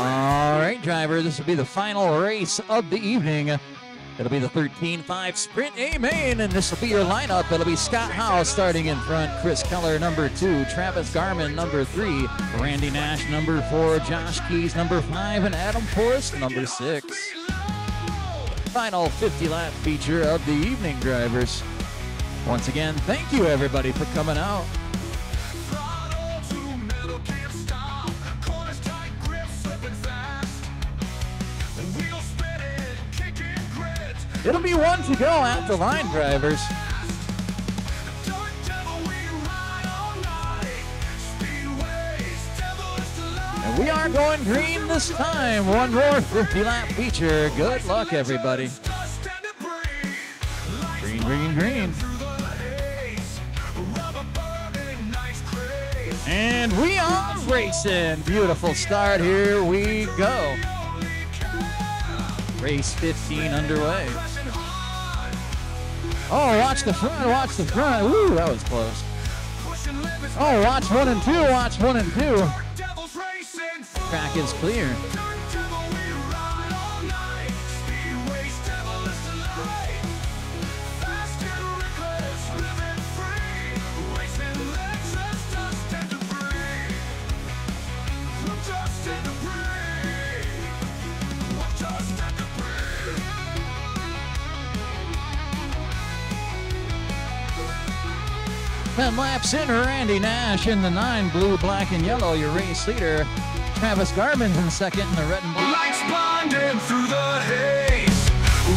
All right, driver, this will be the final race of the evening. It'll be the 13-5 Sprint A main, and this will be your lineup. It'll be Scott Howe starting in front, Chris Keller number two, Travis Garman number three, Randy Nash number four, Josh Keys number five, and Adam Forist number six. Final 50-lap feature of the evening, drivers. Once again, thank you everybody for coming out. It'll be one to go the line, drivers. And we are going green this time. One more 50 lap feature. Good luck, everybody. Green, green, green. And we are racing. Beautiful start. Here we go. Race 15 underway. Oh, watch the front. Watch the front. Ooh, that was close. Oh, watch one and two. Watch one and two. Track is clear. 10 laps in, Randy Nash in the 9, blue, black, and yellow, your race leader. Travis Garvin's in second in the red and blue. Lights blinding through the haze.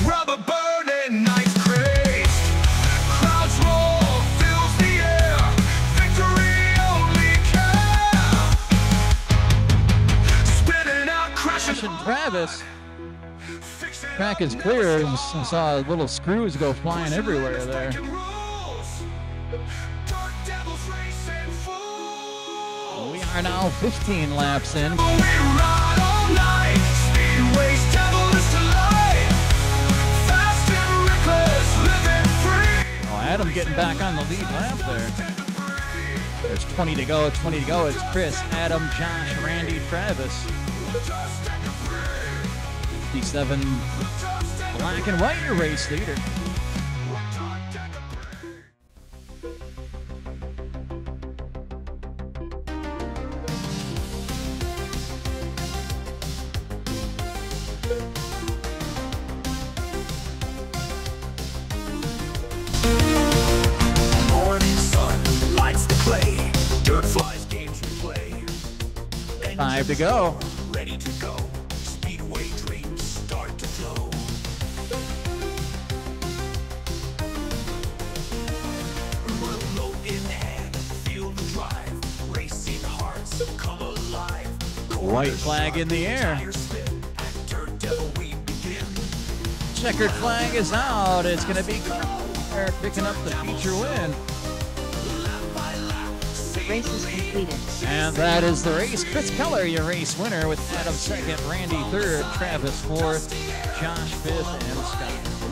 Rubber And Travis, track is clear. I saw little screws go flying everywhere there. We are now 15 laps in. Oh, Adam getting back on the lead lap there. There's 20 to go, 20 to go. It's Chris, Adam, Josh, Randy, Travis. 57 black and white, your race leader. Morning sun lights White flag in the air. Tires spin, and dirt devil we begin. Checkered flag is out. It's going to be Keller picking up the feature win. The race is completed. And that is the race. Chris Keller, your race winner, with Adam second, Randy third, Travis fourth, Josh fifth, and Scott